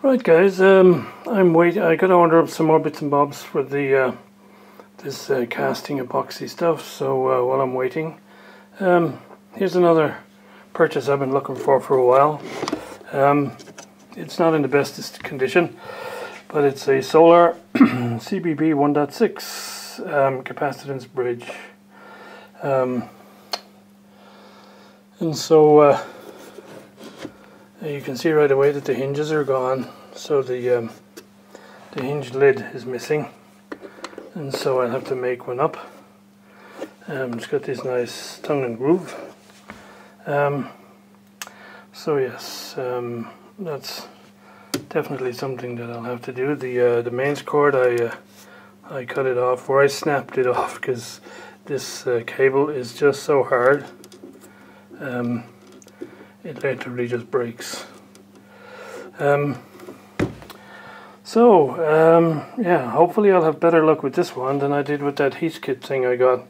Right guys, um, I'm waiting. I gotta order up some more bits and bobs for the uh, this uh, casting epoxy stuff. So uh, while I'm waiting, um, here's another purchase I've been looking for for a while. Um, it's not in the bestest condition, but it's a Solar CBB 1.6 um, capacitance bridge. Um, and so uh, you can see right away that the hinges are gone, so the um, the hinge lid is missing, and so I'll have to make one up. Um, it's got this nice tongue and groove. Um, so yes, um, that's definitely something that I'll have to do. The uh, the mains cord I uh, I cut it off, or I snapped it off because this uh, cable is just so hard. Um, it literally just breaks. Um, so, um, yeah, hopefully I'll have better luck with this one than I did with that Heathkit thing I got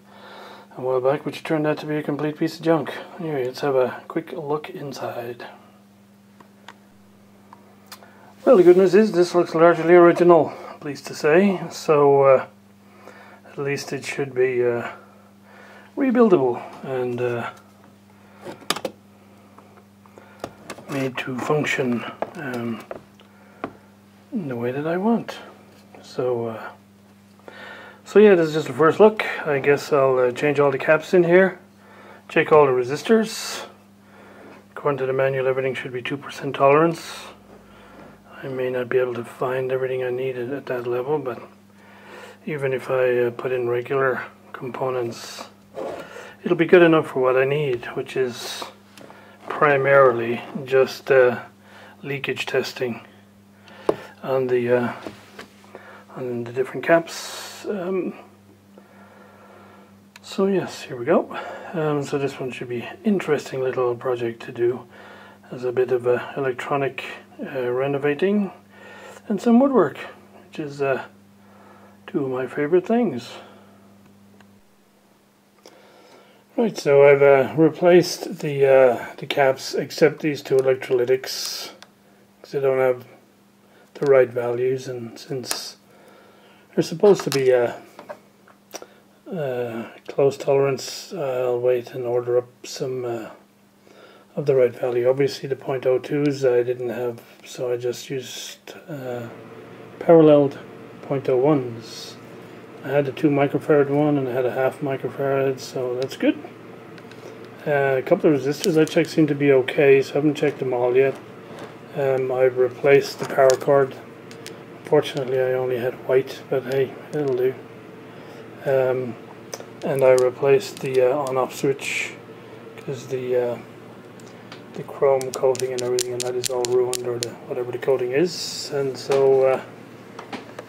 a while back, which turned out to be a complete piece of junk. Anyway, let's have a quick look inside. Well, the good news is this looks largely original, pleased to say, so uh, at least it should be uh, rebuildable and uh, made to function um, in the way that I want. So, uh, so yeah, this is just a first look. I guess I'll uh, change all the caps in here, check all the resistors. According to the manual, everything should be 2% tolerance. I may not be able to find everything I need at that level, but even if I uh, put in regular components, it'll be good enough for what I need, which is primarily just uh, leakage testing on the uh, on the different caps. Um, so yes, here we go. Um, so this one should be interesting little project to do as a bit of uh, electronic uh, renovating and some woodwork, which is uh, two of my favorite things. Right, so I've uh, replaced the uh, the caps except these two electrolytics because they don't have the right values and since they're supposed to be a, a close tolerance I'll wait and order up some uh, of the right value. Obviously the .02s I didn't have so I just used uh, paralleled .01s. I had a 2 microfarad one and I had a half microfarad, so that's good. Uh, a couple of resistors I checked seem to be okay, so I haven't checked them all yet. Um, I've replaced the power cord. Fortunately, I only had white, but hey, it'll do. Um, and I replaced the uh, on-off switch because the uh, the chrome coating and everything and that is all ruined or the, whatever the coating is. And so uh,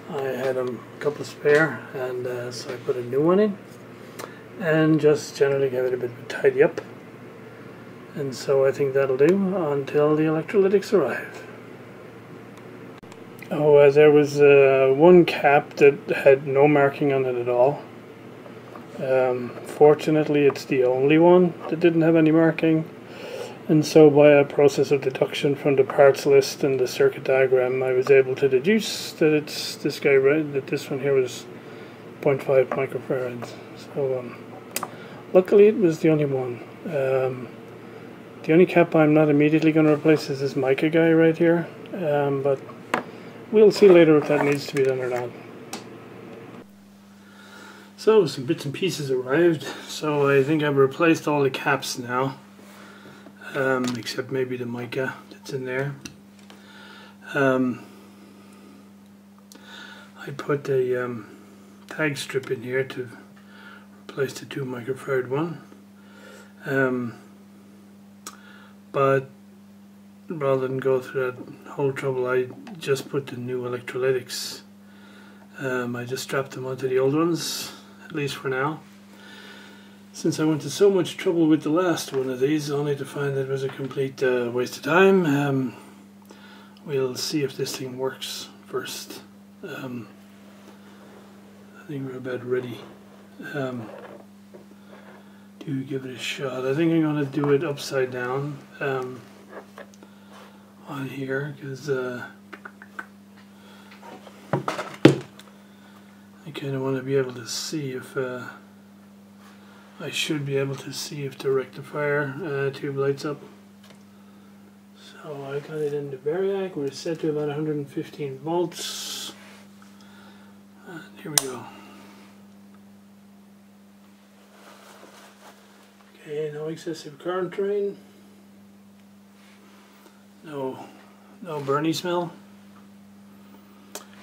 I had a couple spare and uh, so I put a new one in and just generally give it a bit of a tidy up and so I think that'll do until the electrolytics arrive. Oh, uh, there was uh, one cap that had no marking on it at all. Um, fortunately, it's the only one that didn't have any marking. And so by a process of deduction from the parts list and the circuit diagram, I was able to deduce that it's this guy, right, that this one here was 0.5 microfarads. So um, luckily it was the only one. Um, the only cap I'm not immediately going to replace is this mica guy right here, um, but we'll see later if that needs to be done or not. So some bits and pieces arrived, so I think I've replaced all the caps now um, except maybe the mica that's in there. Um, I put a um, tag strip in here to replace the 2 microfarad one. Um, but rather than go through that whole trouble, I just put the new electrolytics. Um, I just strapped them onto the old ones, at least for now since I went to so much trouble with the last one of these, only to find that it was a complete uh, waste of time, um, we'll see if this thing works first. Um, I think we're about ready um, to give it a shot. I think I'm going to do it upside down um, on here because uh, I kind of want to be able to see if... Uh, I should be able to see if the rectifier uh, tube lights up. So I got it in the Variac. We're set to about 115 volts. Here we go. Okay, no excessive current drain. No, no Bernie smell.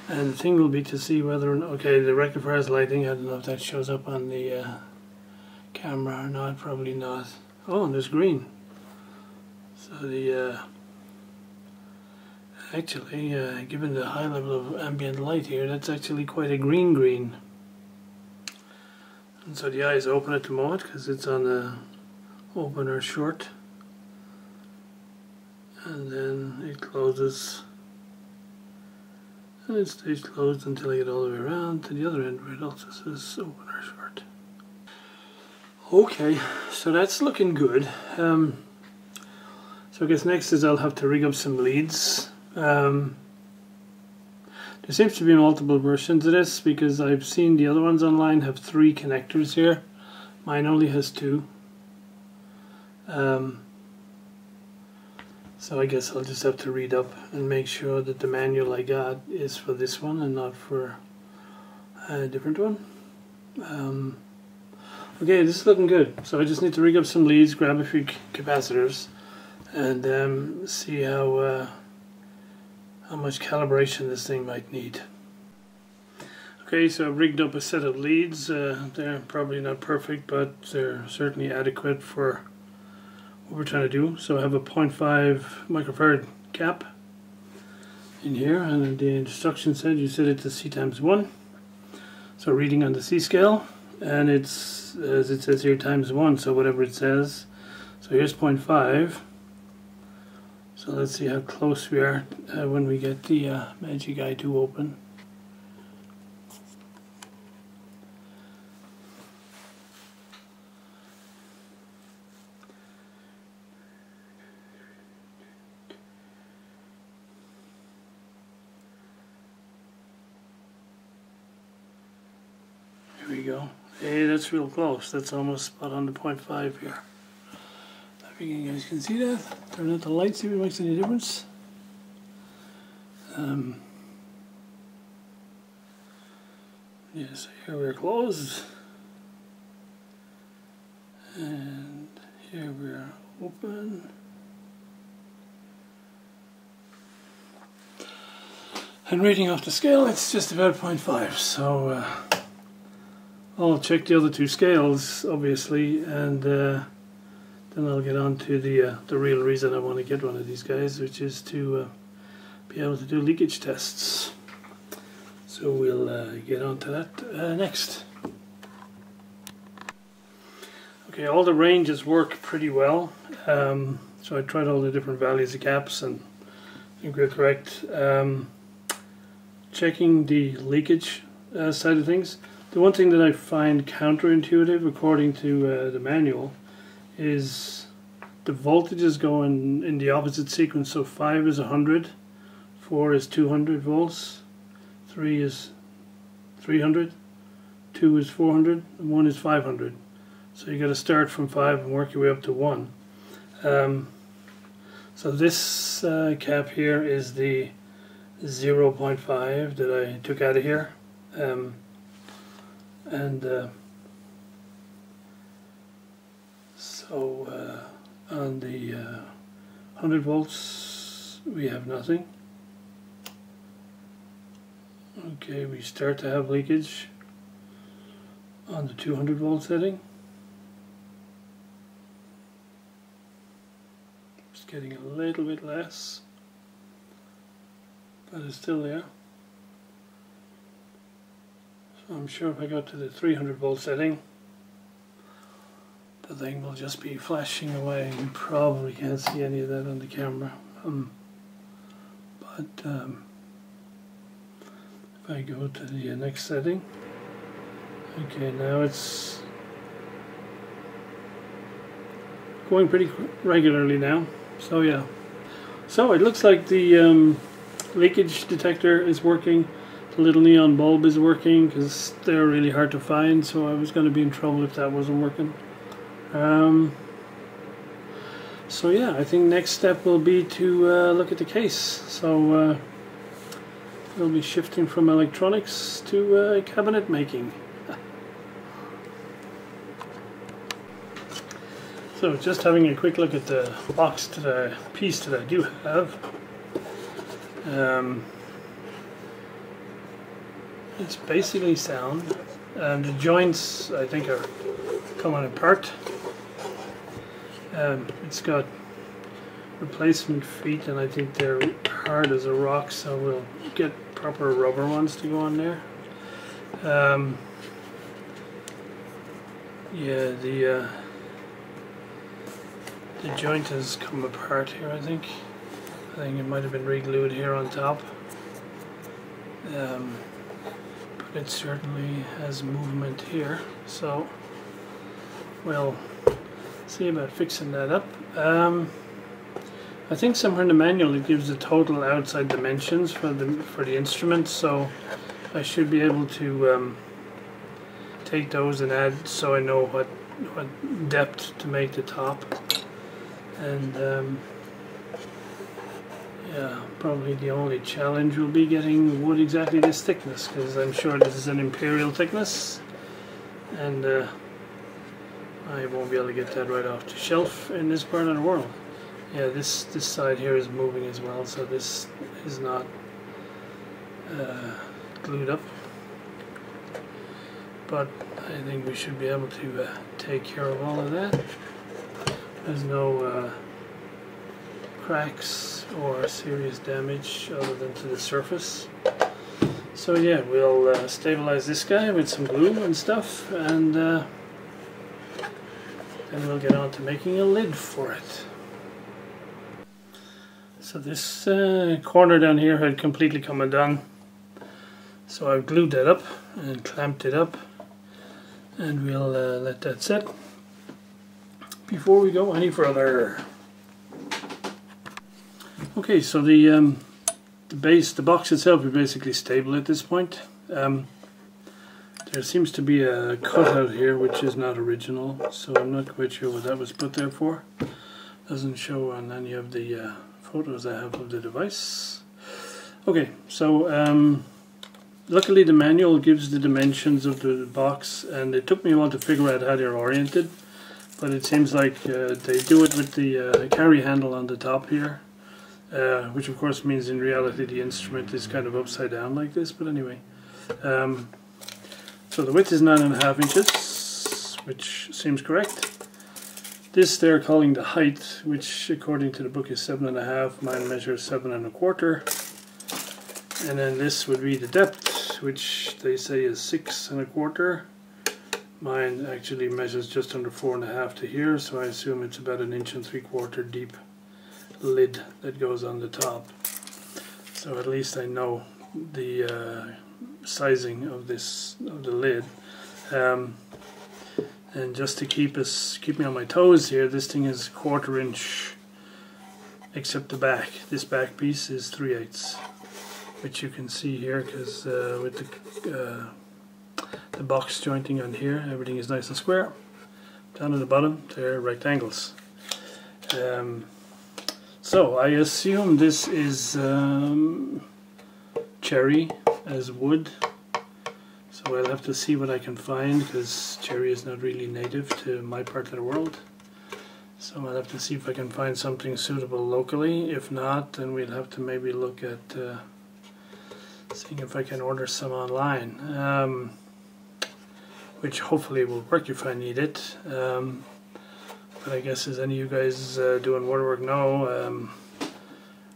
And the thing will be to see whether okay, the rectifier is lighting. I don't know if that shows up on the uh, camera or not. Probably not. Oh, and there's green. So the uh, actually, uh, given the high level of ambient light here, that's actually quite a green green. And so the eye is open at the moment because it's on the open or short. And then it closes and it stays closed until I get all the way around to the other end where it also says open or short. Okay, so that's looking good. Um, so I guess next is I'll have to rig up some leads. Um, there seems to be multiple versions of this because I've seen the other ones online have three connectors here. Mine only has two. Um, so I guess I'll just have to read up and make sure that the manual I got is for this one and not for a different one. Okay, this is looking good. So I just need to rig up some leads, grab a few capacitors, and um, see how uh, how much calibration this thing might need. Okay, so I've rigged up a set of leads. Uh, they're probably not perfect, but they're certainly adequate for what we're trying to do. So I have a 0.5 microfarad cap in here and the instruction said you set it to C times 1. So reading on the C scale and it's as it says here times 1 so whatever it says. So here's 0.5 so let's see how close we are uh, when we get the uh, Magic Eye 2 open. We go. Hey, that's real close. That's almost spot on the 0.5 here. I think you guys can see that. Turn out the light, see if it makes any difference. Um, yes, here we're closed. And here we're open. And reading off the scale, it's just about 0.5. So, uh, I'll check the other two scales obviously and uh, then I'll get on to the uh, the real reason I want to get one of these guys which is to uh, be able to do leakage tests. So we'll uh, get on to that uh, next. Okay all the ranges work pretty well um, so I tried all the different values of caps and I think we're correct. Um, checking the leakage uh, side of things the one thing that I find counterintuitive, according to uh, the manual, is the voltages go in, in the opposite sequence. So 5 is 100, 4 is 200 volts, 3 is 300, 2 is 400, and 1 is 500. So you got to start from 5 and work your way up to 1. Um, so this uh, cap here is the 0.5 that I took out of here. Um, and uh, so uh, on the uh, 100 volts we have nothing. Okay we start to have leakage on the 200 volt setting. It's getting a little bit less but it's still there I'm sure if I go to the 300 volt setting the thing will just be flashing away you probably can't see any of that on the camera. Um, but um, if I go to the next setting okay now it's going pretty regularly now. So yeah. So it looks like the um, leakage detector is working the little neon bulb is working because they're really hard to find so I was going to be in trouble if that wasn't working. Um, so yeah I think next step will be to uh, look at the case. So uh, we'll be shifting from electronics to uh, cabinet making. So just having a quick look at the box to the piece that I do have. Um, it's basically sound. and the joints, I think, are coming apart. Um, it's got replacement feet, and I think they're hard as a rock, so we'll get proper rubber ones to go on there. Um, yeah, the uh, the joint has come apart here, I think. I think it might have been re-glued here on top. Um, it certainly has movement here so we'll see about fixing that up. Um, I think somewhere in the manual it gives the total outside dimensions for the for the instrument so I should be able to um, take those and add so I know what what depth to make the top. And um, yeah, probably the only challenge will be getting wood exactly this thickness because I'm sure this is an imperial thickness and uh, I won't be able to get that right off the shelf in this part of the world. Yeah, this, this side here is moving as well so this is not uh, glued up but I think we should be able to uh, take care of all of that. There's no uh, cracks or serious damage other than to the surface. So yeah, we'll uh, stabilize this guy with some glue and stuff and uh, then we'll get on to making a lid for it. So this uh, corner down here had completely come undone. So I've glued that up and clamped it up and we'll uh, let that set before we go any further. Okay, so the um, the base, the box itself is basically stable at this point. Um, there seems to be a cutout here which is not original, so I'm not quite sure what that was put there for. Doesn't show on any of the uh, photos I have of the device. Okay, so um, luckily the manual gives the dimensions of the box and it took me a while to figure out how they're oriented but it seems like uh, they do it with the uh, carry handle on the top here uh, which of course means in reality the instrument is kind of upside down like this, but anyway. Um, so the width is nine and a half inches, which seems correct. This they're calling the height, which according to the book is seven and a half. Mine measures seven and a quarter. And then this would be the depth, which they say is six and a quarter. Mine actually measures just under four and a half to here, so I assume it's about an inch and three quarter deep lid that goes on the top. So at least I know the uh, sizing of this of the lid. Um, and just to keep us keep me on my toes here, this thing is quarter inch except the back. This back piece is 3 eighths, which you can see here because uh, with the uh, the box jointing on here, everything is nice and square. Down at the bottom, they're rectangles. Um, so I assume this is um, cherry as wood. So I'll have to see what I can find because cherry is not really native to my part of the world. So I'll have to see if I can find something suitable locally. If not, then we'll have to maybe look at uh, seeing if I can order some online. Um, which hopefully will work if I need it. Um, I guess as any of you guys uh, doing woodwork know, um,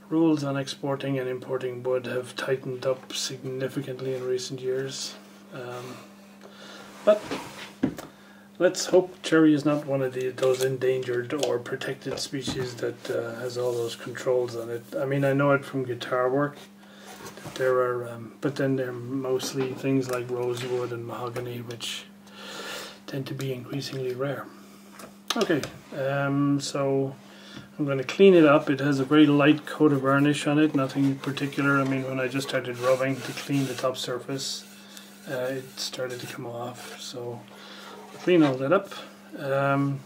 rules on exporting and importing wood have tightened up significantly in recent years. Um, but let's hope cherry is not one of the, those endangered or protected species that uh, has all those controls on it. I mean, I know it from guitar work there are, um, but then there are mostly things like rosewood and mahogany, which tend to be increasingly rare. Okay, um, so I'm going to clean it up. It has a very light coat of varnish on it, nothing particular. I mean, when I just started rubbing to clean the top surface, uh, it started to come off. So, clean all that up. Um,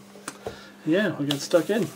yeah, we'll get stuck in.